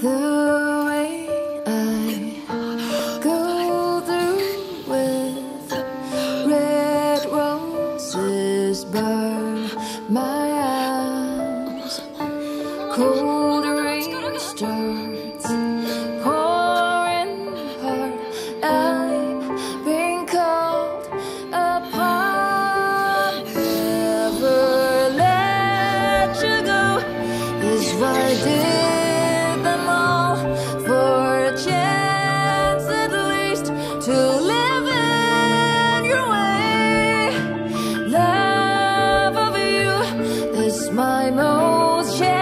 The way I go i hold the ring with red roses burn my eyes. Colder rain got been called apart forever let you go knows, yeah.